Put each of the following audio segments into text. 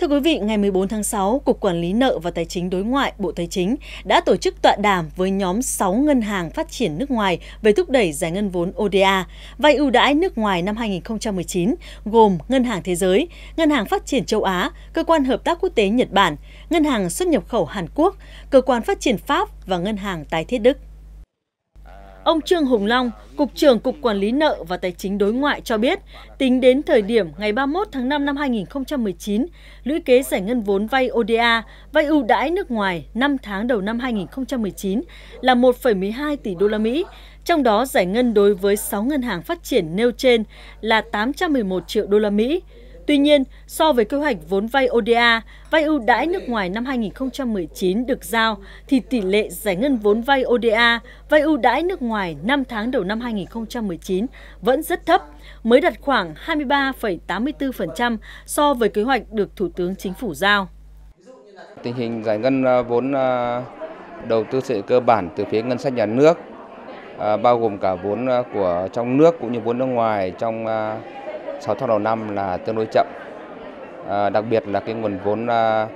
Thưa quý vị, ngày 14 tháng 6, Cục Quản lý nợ và Tài chính đối ngoại Bộ Tài chính đã tổ chức tọa đàm với nhóm 6 ngân hàng phát triển nước ngoài về thúc đẩy giải ngân vốn ODA, vay ưu đãi nước ngoài năm 2019, gồm Ngân hàng Thế giới, Ngân hàng Phát triển châu Á, Cơ quan Hợp tác Quốc tế Nhật Bản, Ngân hàng Xuất nhập khẩu Hàn Quốc, Cơ quan Phát triển Pháp và Ngân hàng Tái thiết Đức. Ông Trương Hùng Long, Cục trưởng Cục Quản lý nợ và Tài chính đối ngoại cho biết, tính đến thời điểm ngày 31 tháng 5 năm 2019, lũy kế giải ngân vốn vay ODA, vay ưu đãi nước ngoài 5 tháng đầu năm 2019 là 1,12 tỷ đô la Mỹ, trong đó giải ngân đối với 6 ngân hàng phát triển nêu trên là 811 triệu đô la Mỹ, Tuy nhiên, so với kế hoạch vốn vay ODA, vay ưu đãi nước ngoài năm 2019 được giao, thì tỷ lệ giải ngân vốn vay ODA, vay ưu đãi nước ngoài 5 tháng đầu năm 2019 vẫn rất thấp, mới đạt khoảng 23,84% so với kế hoạch được Thủ tướng Chính phủ giao. Tình hình giải ngân à, vốn à, đầu tư sự cơ bản từ phía ngân sách nhà nước, à, bao gồm cả vốn của trong nước cũng như vốn nước ngoài trong 6 tháng đầu năm là tương đối chậm. À, đặc biệt là cái nguồn vốn à,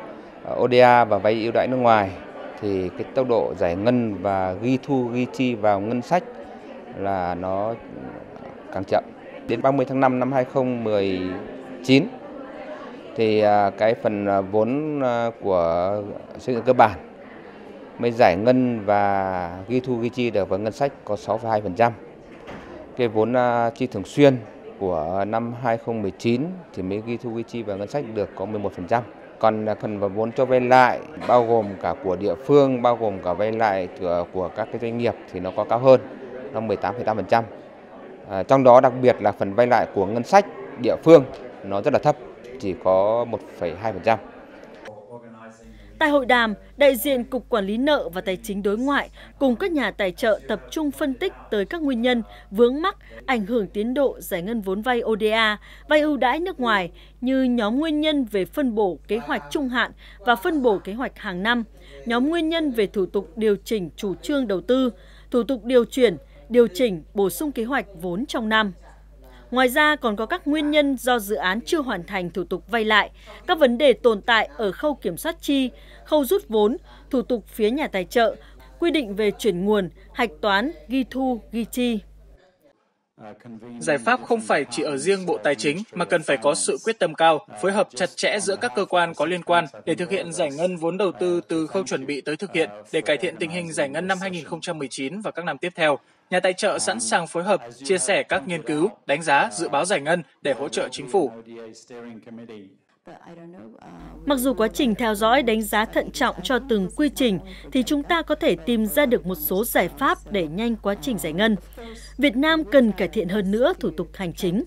ODA và vay ưu đãi nước ngoài thì cái tốc độ giải ngân và ghi thu ghi chi vào ngân sách là nó càng chậm. Đến 30 tháng 5 năm 2019 thì à, cái phần à, vốn à, của xây dựng cơ bản mới giải ngân và ghi thu ghi chi được vào ngân sách có 6,2%. Cái vốn chi thường xuyên của năm 2019 thì mới ghi thu ghi chi vào ngân sách được có 11%. Còn à, phần vốn cho vay lại bao gồm cả của địa phương, bao gồm cả vay lại của các cái doanh nghiệp thì nó có cao hơn, nó 18,8%. À, trong đó đặc biệt là phần vay lại của ngân sách địa phương nó rất là thấp, chỉ có 1,2%. Tại hội đàm, đại diện Cục Quản lý nợ và Tài chính đối ngoại cùng các nhà tài trợ tập trung phân tích tới các nguyên nhân vướng mắc ảnh hưởng tiến độ giải ngân vốn vay ODA, vay ưu đãi nước ngoài như nhóm nguyên nhân về phân bổ kế hoạch trung hạn và phân bổ kế hoạch hàng năm, nhóm nguyên nhân về thủ tục điều chỉnh chủ trương đầu tư, thủ tục điều chuyển, điều chỉnh bổ sung kế hoạch vốn trong năm. Ngoài ra còn có các nguyên nhân do dự án chưa hoàn thành thủ tục vay lại, các vấn đề tồn tại ở khâu kiểm soát chi, khâu rút vốn, thủ tục phía nhà tài trợ, quy định về chuyển nguồn, hạch toán, ghi thu, ghi chi. Giải pháp không phải chỉ ở riêng Bộ Tài chính mà cần phải có sự quyết tâm cao, phối hợp chặt chẽ giữa các cơ quan có liên quan để thực hiện giải ngân vốn đầu tư từ khâu chuẩn bị tới thực hiện để cải thiện tình hình giải ngân năm 2019 và các năm tiếp theo. Nhà tài trợ sẵn sàng phối hợp, chia sẻ các nghiên cứu, đánh giá, dự báo giải ngân để hỗ trợ chính phủ. Mặc dù quá trình theo dõi đánh giá thận trọng cho từng quy trình thì chúng ta có thể tìm ra được một số giải pháp để nhanh quá trình giải ngân. Việt Nam cần cải thiện hơn nữa thủ tục hành chính.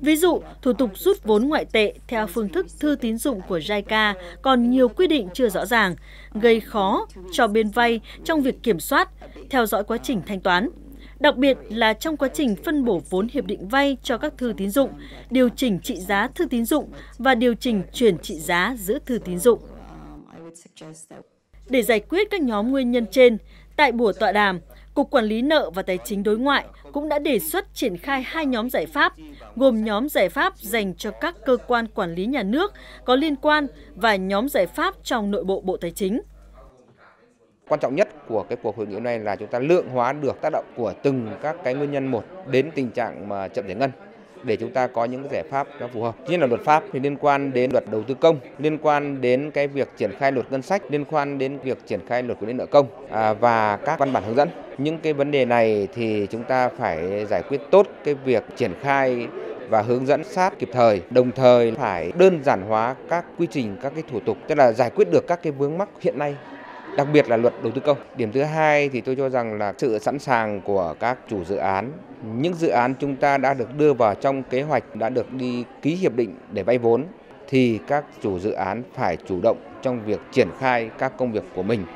Ví dụ, thủ tục rút vốn ngoại tệ theo phương thức thư tín dụng của JICA còn nhiều quy định chưa rõ ràng, gây khó cho bên vay trong việc kiểm soát, theo dõi quá trình thanh toán. Đặc biệt là trong quá trình phân bổ vốn hiệp định vay cho các thư tín dụng, điều chỉnh trị giá thư tín dụng và điều chỉnh chuyển trị giá giữa thư tín dụng. Để giải quyết các nhóm nguyên nhân trên, tại buổi tọa đàm, Cục Quản lý nợ và Tài chính đối ngoại cũng đã đề xuất triển khai hai nhóm giải pháp, gồm nhóm giải pháp dành cho các cơ quan quản lý nhà nước có liên quan và nhóm giải pháp trong nội bộ Bộ Tài chính. Quan trọng nhất của cái cuộc hội nghị này là chúng ta lượng hóa được tác động của từng các cái nguyên nhân một đến tình trạng mà chậm giải ngân để chúng ta có những cái giải pháp nó phù hợp. Nhất là luật pháp thì liên quan đến luật đầu tư công, liên quan đến cái việc triển khai luật ngân sách, liên quan đến việc triển khai luật quản lý nợ công à, và các văn bản hướng dẫn. Những cái vấn đề này thì chúng ta phải giải quyết tốt cái việc triển khai và hướng dẫn sát kịp thời, đồng thời phải đơn giản hóa các quy trình, các cái thủ tục, tức là giải quyết được các cái vướng mắc hiện nay đặc biệt là luật đầu tư công. Điểm thứ hai thì tôi cho rằng là sự sẵn sàng của các chủ dự án. Những dự án chúng ta đã được đưa vào trong kế hoạch, đã được đi ký hiệp định để vay vốn thì các chủ dự án phải chủ động trong việc triển khai các công việc của mình.